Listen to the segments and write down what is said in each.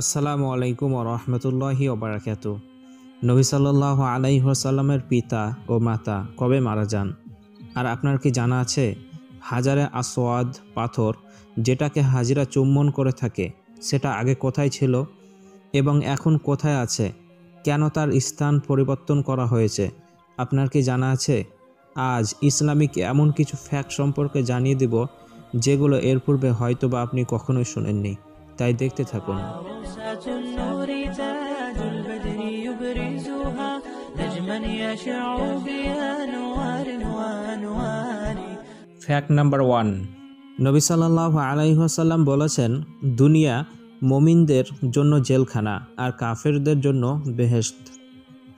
আসসালামু আলাইকুম রহমতুল্লাহি ওবরাকাত নবী সাল্লাহ আলাইসাল্লামের পিতা ও মাতা কবে মারা যান? আর আপনার কি জানা আছে? হাজারে আসওয়াদ পাথর যেটাকে হাজিরা চুম্বন করে থাকে, সেটা আগে কোথায় ছিল এবং এখন কোথায় আছে? কেন তার স্থান পরিবর্তন করা হয়েছে? আপনার কি জানা আছে? আজ ইসলামিক এমন কিছু ফ্যাক্ট সম্পর্কে জানিয়ে দিব, যেগুলো এর পূর্বে হয়তো বা আপনি কখনোই শুনেননি। তাই দেখতে থাকুন। ফ্যাক্ট নাম্বার ওয়ান নবী সাল্লাহ আলাইহাসাল্লাম বলেছেন দুনিয়া মমিনদের জন্য জেলখানা আর কাফেরদের জন্য বেহেস্ত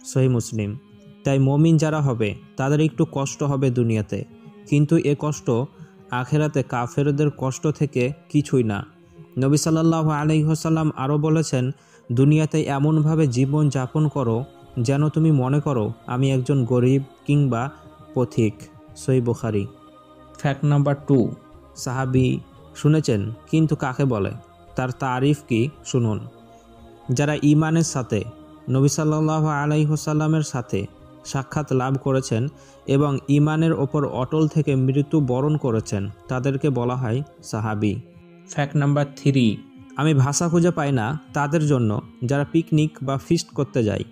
সহি মুসলিম। তাই মমিন যারা হবে তাদের একটু কষ্ট হবে দুনিয়াতে। কিন্তু এ কষ্ট আখেরাতে কাফেরদের কষ্ট থেকে কিছুই না। নবী সাল্লাহ আলাইসাল্লাম আরও বলেছেন দুনিয়াতে এমনভাবে জীবন যাপন করো যেন তুমি মনে করো আমি একজন গরিব কিংবা পথিক। সই বুখারি। ফ্যাক্ট নাম্বার টু সাহাবি শুনেছেন কিন্তু কাকে বলে? তার তারিফ কি? শুনুন। যারা ইমানের সাথে নবী সাল্লাহ আলাইহসাল্লামের সাথে সাক্ষাৎ লাভ করেছেন এবং ইমানের ওপর অটল থেকে মৃত্যু বরণ করেছেন তাদেরকে বলা হয় সাহাবি। ফ্যাক্ট নাম্বার থ্রি আমি ভাষা খুঁজে পাই না তাদের জন্য যারা পিকনিক বা ফিস্ট করতে যায়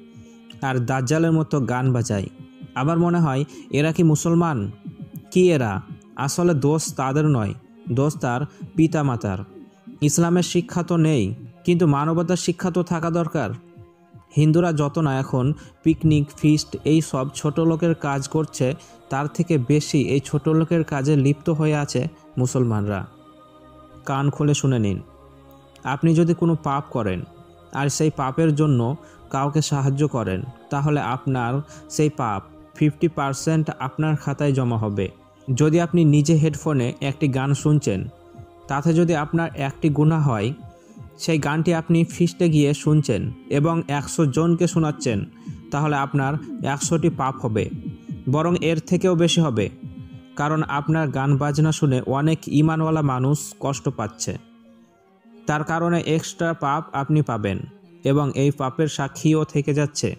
আর দাজ্জালের মতো গান বাজায়। আমার মনে হয়, এরা কি মুসলমান? কি এরা? আসলে দোষ তাদের নয়, দোষ তার পিতামাতার। ইসলামের শিক্ষা তো নেই, কিন্তু মানবতার শিক্ষা তো থাকা দরকার। হিন্দুরা যত না এখন পিকনিক ফিস্ট এই সব ছোট লোকের কাজ করছে, তার থেকে বেশি এই ছোট লোকের কাজে লিপ্ত হয়ে আছে মুসলমানরা। কান খুলে শুনে নিন। আপনি যদি কোনো পাপ করেন আর সেই পাপের জন্য কাউকে সাহায্য করেন, তাহলে আপনার সেই পাপ ফিফটি পারসেন্ট আপনার খাতায় জমা হবে। যদি আপনি নিজে হেডফোনে একটি গান শুনছেন, তাতে যদি আপনার একটি গুণা হয়, সেই গানটি আপনি ফিস্টে গিয়ে শুনছেন এবং একশো জনকে শোনাচ্ছেন, তাহলে আপনার একশোটি পাপ হবে, বরং এর থেকেও বেশি হবে। কারণ আপনার গান বাজনা শুনে অনেক ইমানওয়ালা মানুষ কষ্ট পাচ্ছে। তার কারণে এক্সট্রা পাপ আপনি পাবেন এবং এই পাপের সাক্ষীও থেকে যাচ্ছে।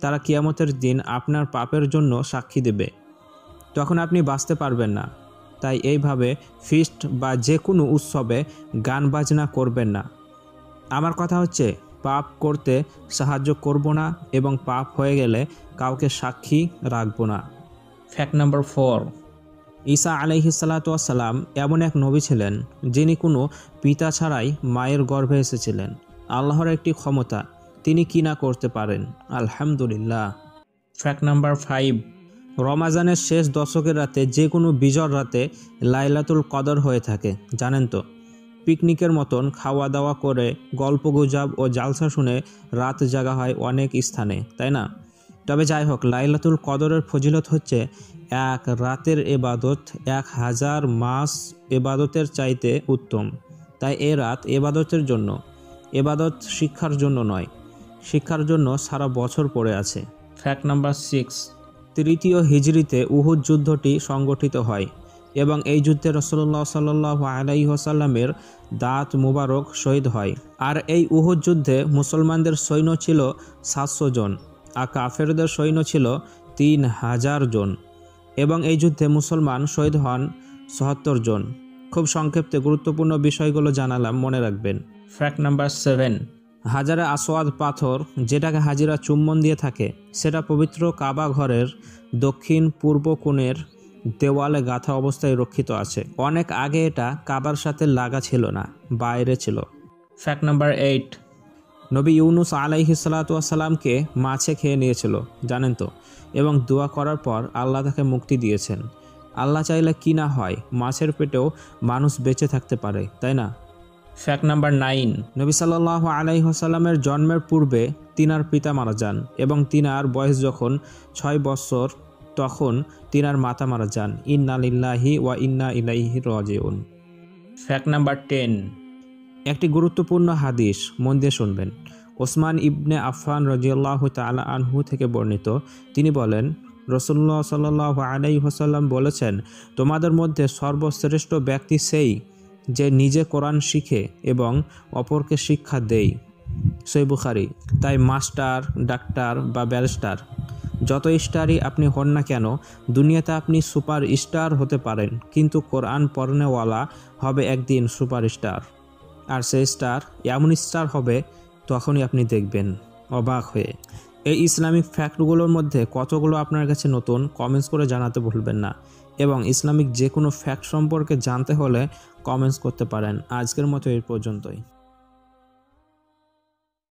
তারা কিয়ামতের দিন আপনার পাপের জন্য সাক্ষী দেবে। তখন আপনি বাঁচতে পারবেন না। তাই এইভাবে ফিস্ট বা যে কোনো উৎসবে গান বাজনা করবেন না। আমার কথা হচ্ছে, পাপ করতে সাহায্য করব না এবং পাপ হয়ে গেলে কাউকে সাক্ষী রাখব না। ফ্যাক্ট নাম্বার ফোর ঈসা আলাইহি সালাতাম এমন এক নবী ছিলেন, যিনি কোনো পিতা ছাড়াই মায়ের গর্ভে এসেছিলেন, আল্লাহর একটি ক্ষমতা। তিনি কি না করতে পারেন? আলহামদুলিল্লাহ। ফ্যাক্ট নাম্বার ফাইভ রমাজানের শেষ দশকের রাতে যে কোনো বিজর রাতে লাইলাতুল কদর হয়ে থাকে, জানেন তো? পিকনিকের মতন খাওয়া দাওয়া করে গল্প গুজব ও জালসা শুনে রাত জাগা হয় অনেক স্থানে, তাই না? তবে যাই হোক, লাইলাতুল কদরের ফজিলত হচ্ছে এক রাতের এবাদত, এক হাজার মাস এবাদতের চাইতে উত্তম। তাই এ রাত এবাদতের জন্য, এবাদত শিক্ষার জন্য নয়, শিক্ষার জন্য সারা বছর পড়ে আছে। ফ্যাক্ট নাম্বার সিক্স তৃতীয় হিজড়িতে উহুদ যুদ্ধটি সংগঠিত হয় এবং এই যুদ্ধে রসল্লাহ সাল্লাহ আলাইসাল্লামের দাঁত মুবারক শহীদ হয়। আর এই উহুদ যুদ্ধে মুসলমানদের সৈন্য ছিল সাতশো জন। আর কাফেরদের সৈন্য ছিল তিন হাজার জন। এবং এই যুদ্ধে মুসলমান শহীদ হন সত্তর জন। খুব সংক্ষেপে গুরুত্বপূর্ণ বিষয়গুলো জানালাম, মনে রাখবেন। ফ্যাক্ট নাম্বার সেভেন হাজারে আসোয়াদ পাথর যেটাকে হাজিরা চুম্বন দিয়ে থাকে, সেটা পবিত্র কাবা ঘরের দক্ষিণ পূর্ব কোণের দেওয়ালে গাঁথা অবস্থায় রক্ষিত আছে। অনেক আগে এটা কাবার সাথে লাগা ছিল না, বাইরে ছিল। ফ্যাক্ট নাম্বার এইট নবী ইউনুস আলাইহি সালাতামকে মাছে খেয়ে নিয়েছিল, জানেন তো? এবং দোয়া করার পর আল্লাহ তাকে মুক্তি দিয়েছেন। আল্লাহ চাইলে কি না হয়, মাছের পেটেও মানুষ বেঁচে থাকতে পারে, তাই না? ফ্যাক্ট নাম্বার নাইন, নবী সাল্লাহ আলাইসাল্লামের জন্মের পূর্বে তিনার পিতা মারা যান এবং তিনার বয়স যখন ছয় বছর, তখন তিনার মাতা মারা যান। ইন্না লিল্লাহি ওয়া ইন্না ইলাইহি রাজিউন। ফ্যাক্ট নাম্বার টেন একটি গুরুত্বপূর্ণ হাদিস মন দিয়ে শুনবেন। ওসমান ইবনে আফফান রাজিয়াল্লাহ তালা আনহু থেকে বর্ণিত। তিনি বলেন রসুল্লাহ সাল্লাহ আলাই হাসাল্লাম বলেছেন, তোমাদের মধ্যে সর্বশ্রেষ্ঠ ব্যক্তি সেই যে নিজে কোরআন শিখে এবং অপরকে শিক্ষা দেয়। সই বুখারি। তাই মাস্টার, ডাক্তার বা ব্যারিস্টার, যত স্টারই আপনি হন না কেন, দুনিয়াতে আপনি সুপার স্টার হতে পারেন, কিন্তু কোরআন পড়নেওয়ালা হবে একদিন সুপার স্টার আর সেই স্টার এমন স্টার হবে তখনই আপনি দেখবেন, অবাক হয়ে। এই ইসলামিক ফ্যাক্টগুলোর মধ্যে কতগুলো আপনার কাছে নতুন কমেন্টস করে জানাতে ভুলবেন না এবং ইসলামিক যে কোনো ফ্যাক্ট সম্পর্কে জানতে হলে কমেন্টস করতে পারেন। আজকের মতো এই পর্যন্তই।